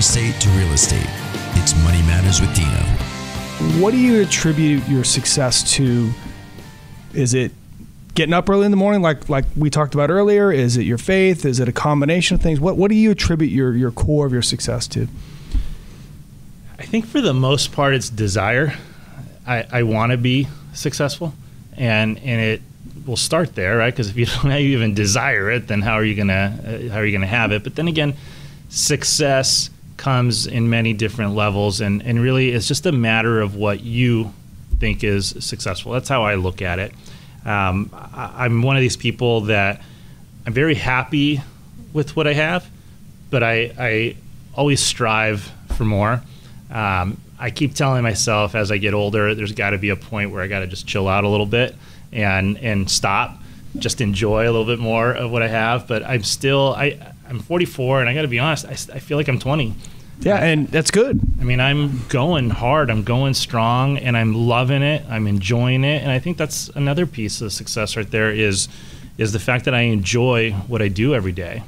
estate to real estate. It's Money Matters with Dino. What do you attribute your success to? Is it getting up early in the morning, like like we talked about earlier? Is it your faith? Is it a combination of things? What what do you attribute your your core of your success to? I think for the most part, it's desire. I, I want to be successful, and and it will start there, right? Because if you don't even desire it, then how are you gonna uh, how are you gonna have it? But then again, success comes in many different levels, and and really it's just a matter of what you think is successful. That's how I look at it. Um, I, I'm one of these people that I'm very happy with what I have, but I I always strive for more. Um, I keep telling myself as I get older, there's got to be a point where I got to just chill out a little bit and and stop, just enjoy a little bit more of what I have. But I'm still I I'm 44, and I got to be honest, I, I feel like I'm 20. Yeah, and that's good. I mean, I'm going hard, I'm going strong, and I'm loving it. I'm enjoying it, and I think that's another piece of success right there is is the fact that I enjoy what I do every day.